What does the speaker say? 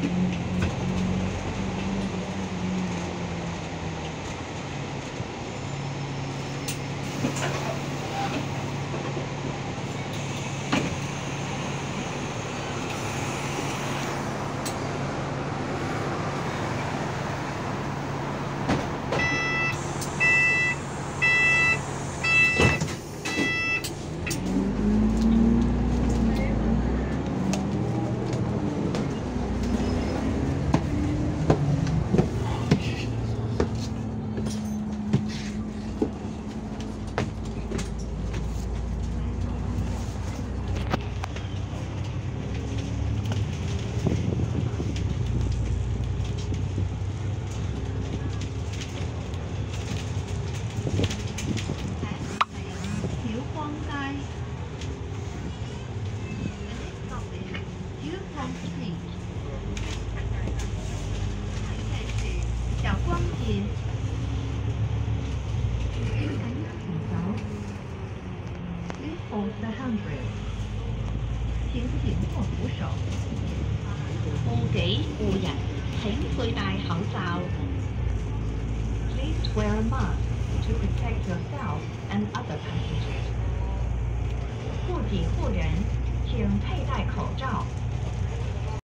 Thank you. 请紧握扶手。护己护人，请佩戴口罩。Please wear a mask to protect yourself and other passengers. 护己护人，请佩戴口罩。